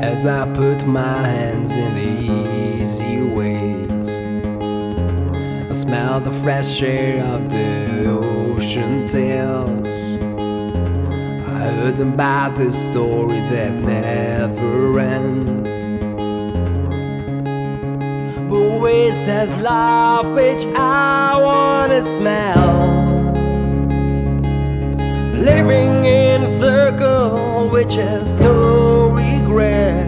as I put my hands in the easy ways. I smell the fresh air of the ocean tales. I heard about the story that never ends. But that love which I wanna smell? Living in a circle which has no regret.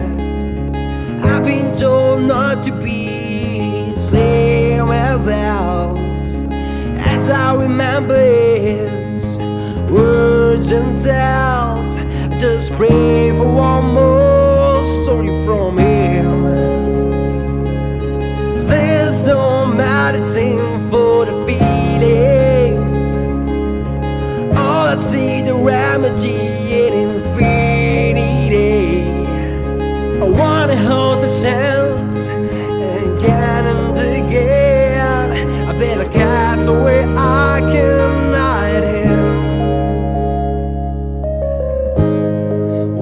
I've been told not to be same as else. As I remember his words and tells, I just pray for one more story from him. There's no medicine for the feelings. All I see the remedy in infinity. Chance again and again. I build a castle where I can hide him.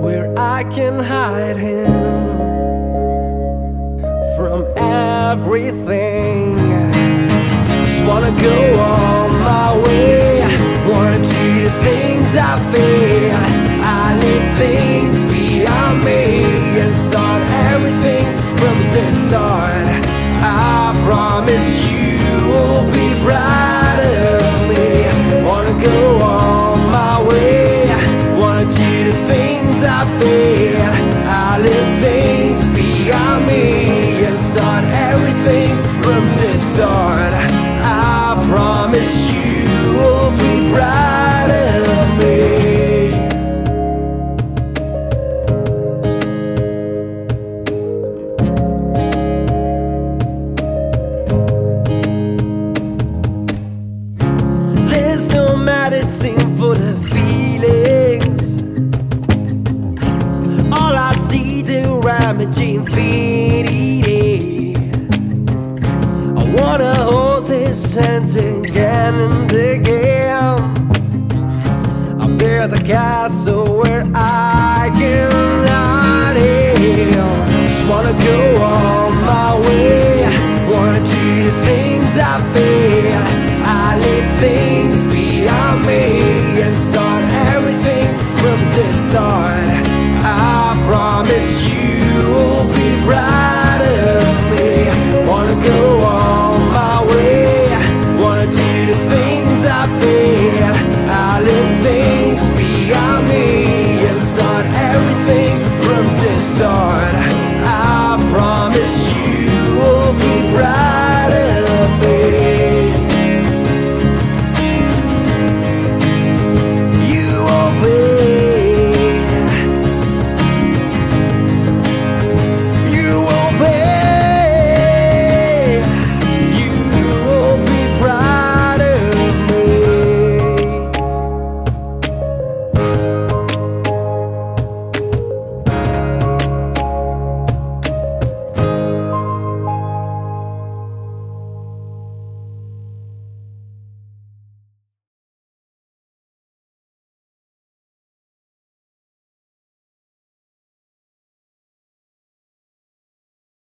Where I can hide him from everything. Just wanna go on my way. Wanna do the things I fear. I leave things start. I promise you will be brighter me. Wanna go on my way. Wanna do the things I feel. I leave things beyond me and start everything from the start. I promise you will be brighter medicine for the feelings. All I see the remedy infinity. I wanna hold this hands again and again. I build a castle where I can you will be proud of me. Wanna go my way. Wanna do the things I feel.